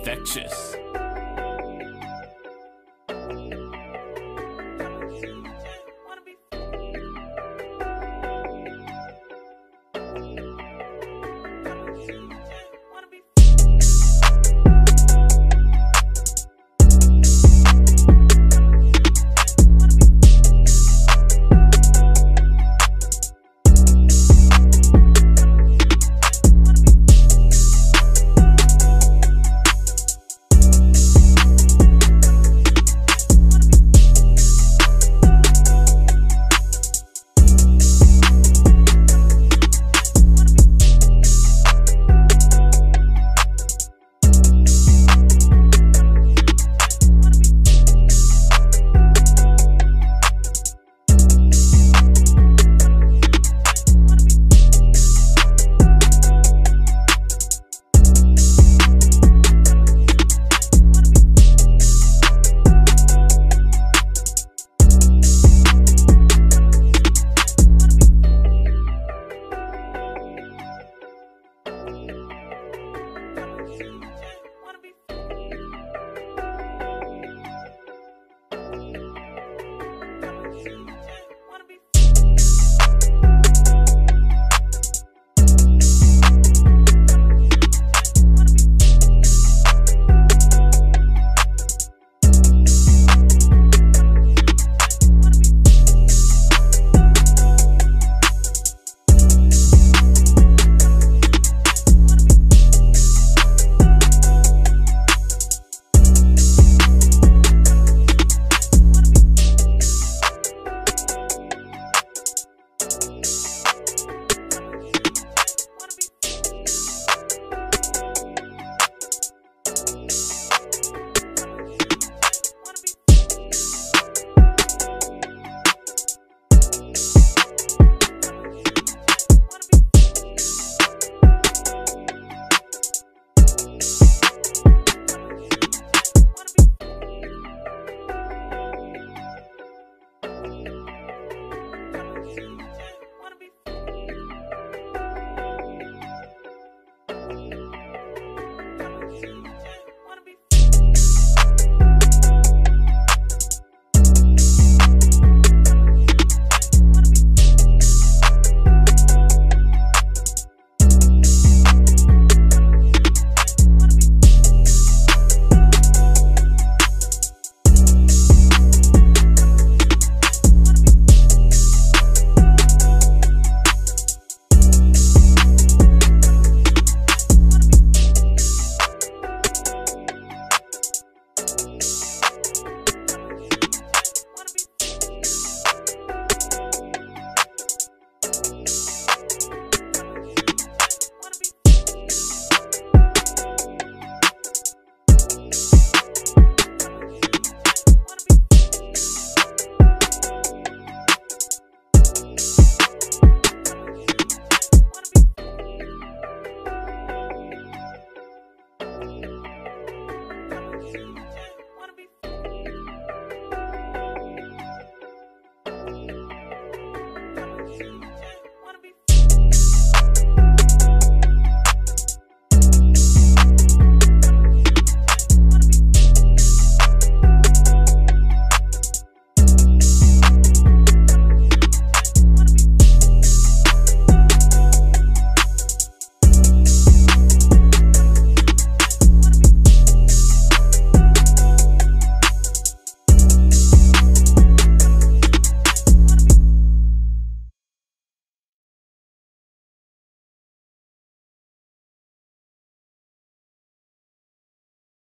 infectious.